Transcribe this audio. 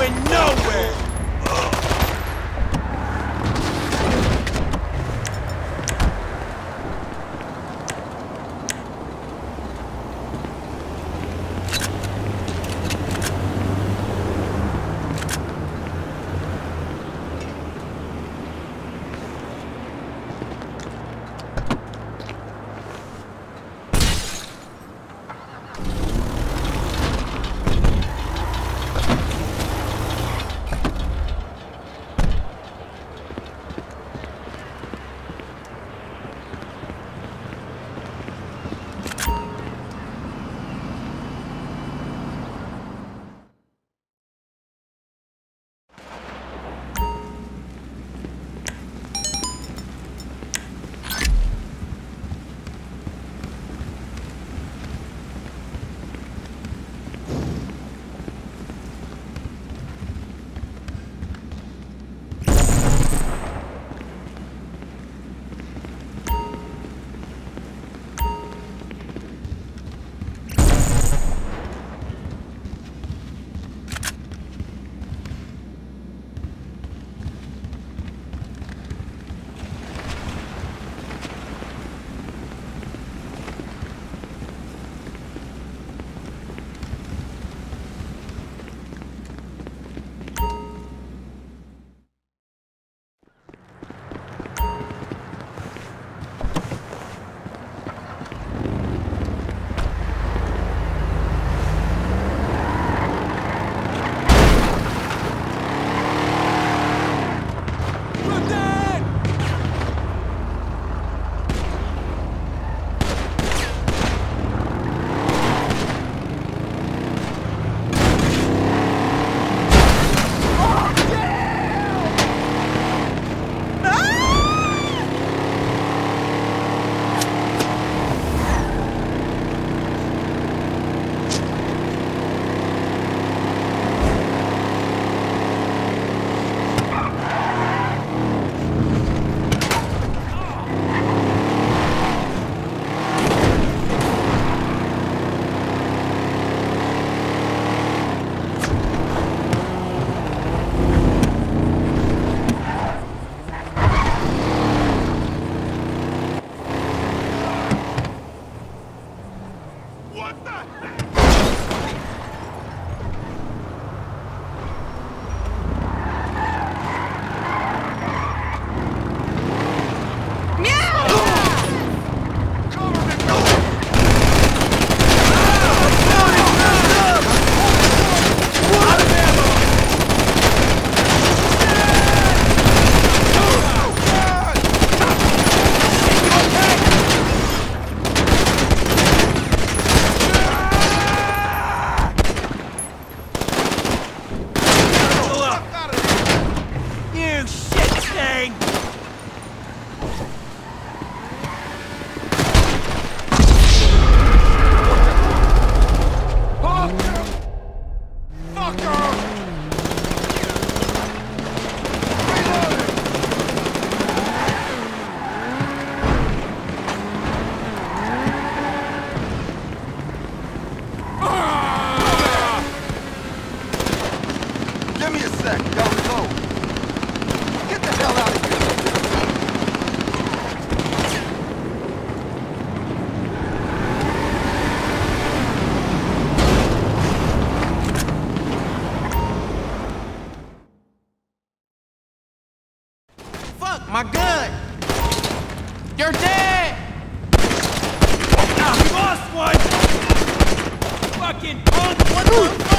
going nowhere! You're dead! Ah, we lost one! Fucking punk! What the?